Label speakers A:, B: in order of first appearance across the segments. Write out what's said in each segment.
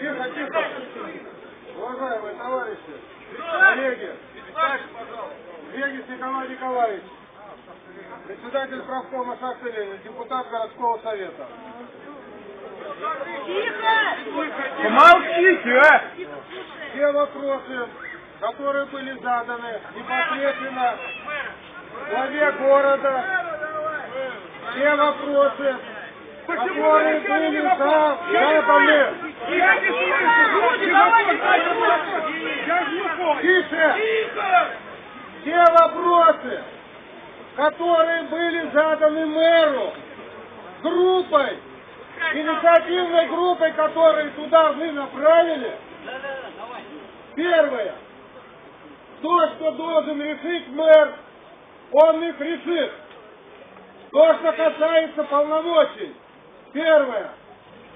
A: Тихо, тихо. Уважаемые товарищи, коллеги, Вегис Николай Николаевич, председатель правкома Шахты депутат городского совета.
B: Помолчите, а!
A: Все вопросы, которые были заданы непосредственно главе города, все вопросы, которые были за- заданы. Тише! Все вопросы, которые были заданы мэру группой, инициативной группой, которую туда вы направили, первое, то, что должен решить мэр, он их решит. То, что касается полномочий, первое,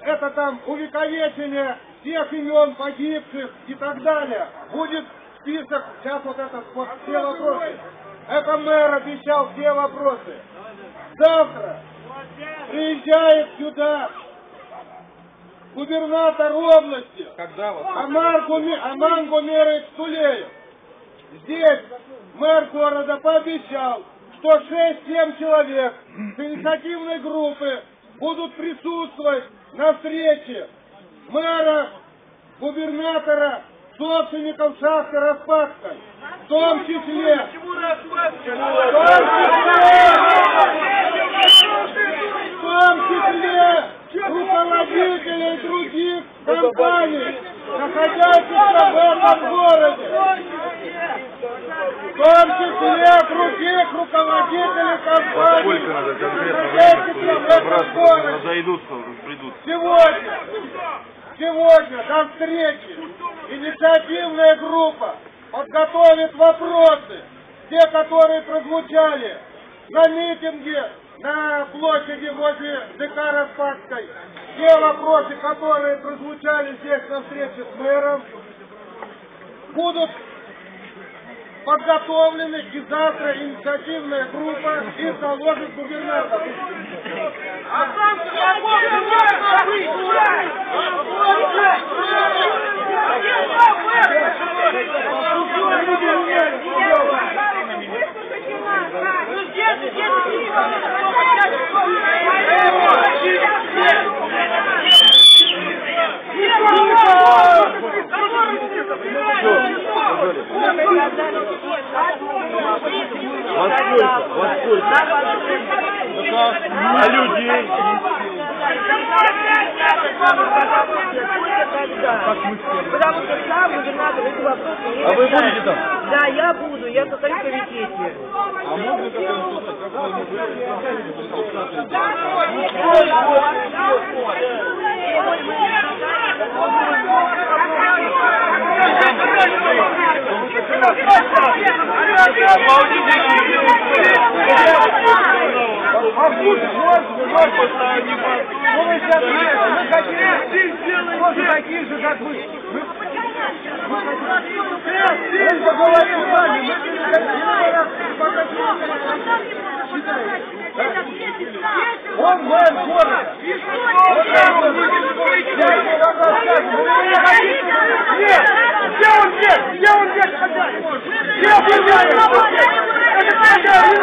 A: это там увековечение всех имен погибших и так далее. Будет список, сейчас вот это вот все вопросы. Это мэр обещал все вопросы. Завтра приезжает сюда губернатор области
B: Когда вот?
A: Амар, Гуми, Аман Гумерович Тулеев. Здесь мэр города пообещал, что 6-7 человек с инициативной группы будут присутствовать на встрече мэра, губернатора, собственников шахты Распадской. В том числе, в том числе, в том числе руководителей других компаний, находящихся в этом городе. В том числе других руководителей компаний,
C: Сколько надо конкретно разойдутся, придут.
A: Сегодня, сегодня до встречи. Инициативная группа подготовит вопросы, те, которые прозвучали на митинге на площади возле ДК Распадской, те вопросы, которые прозвучали здесь на встрече с мэром, будут подготовлены и завтра инициативная группа их заложит губернатор.
D: Потому что сам губернатор эти вопросы не
C: А вы будете там?
D: Да, я буду, я состою в комитете.
C: А можно
A: такие же, как вы. Мы поговорим с вами, мы первый раз Он мэр города. Он мэр города. Я ему вам рассказываю. Вы не хотите? Нет! Где он здесь? Где он здесь хозяин? Где хозяин? Это хозяин!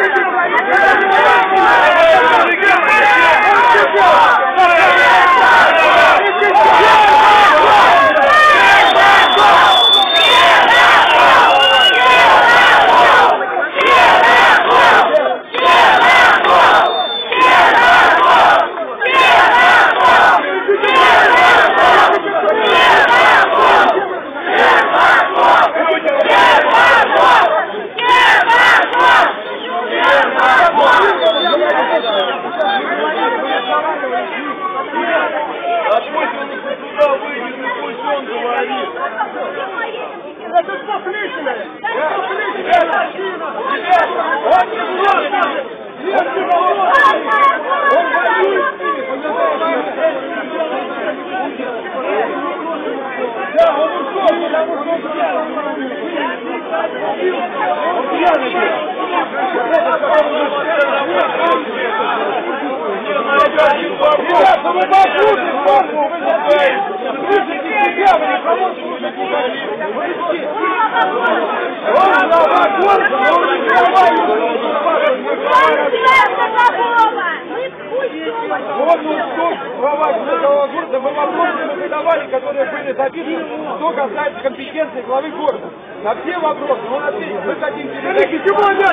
C: Которые были записаны, что касается компетенции главы города. На все вопросы, он ответил, мы хотим передать. чего не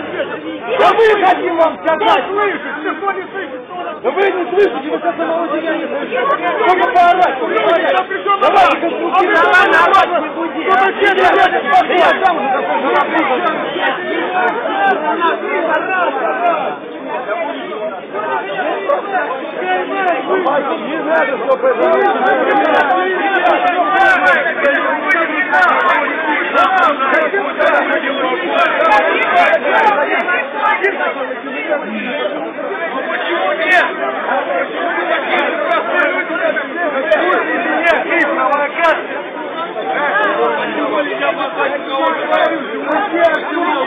C: Да мы хотим вам сказать! Никто не слышит! Да вы не слышите, вы как самого себя не слышите! Только поорать, поорать! Давайте конструктивно! Давай, не буди! Я сам уже такой Не надо, чтобы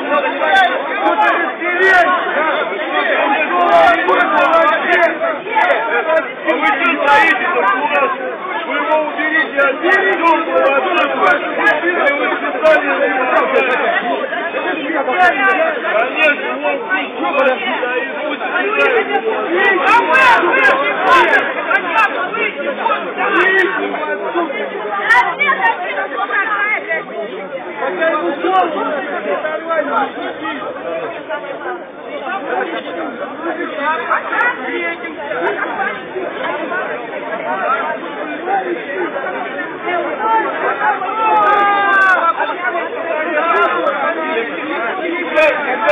B: А стоит,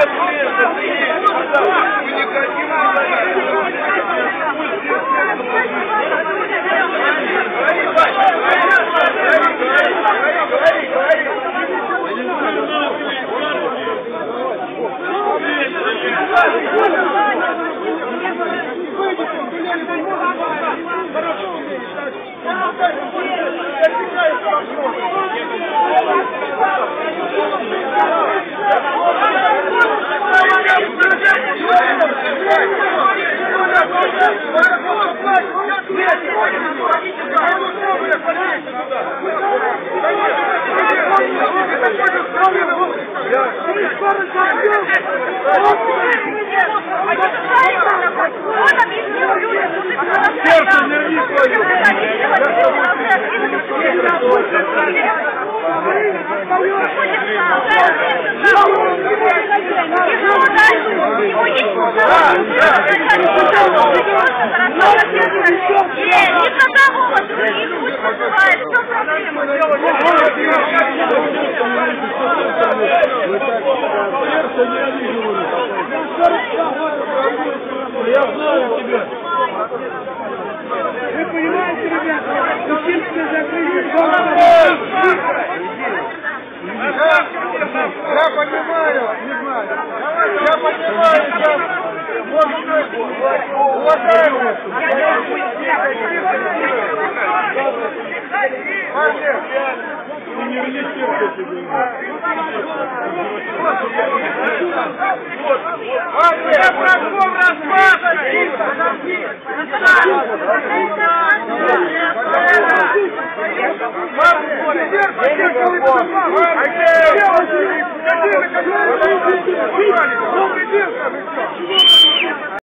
B: пусть убирает его.
C: Сердце Я знаю тебя. Вы понимаете, ребята, учиться закрыть
A: Я понимаю, не знаю. Я понимаю, сейчас, может быть, уважаемые, Я прошу рассматривать!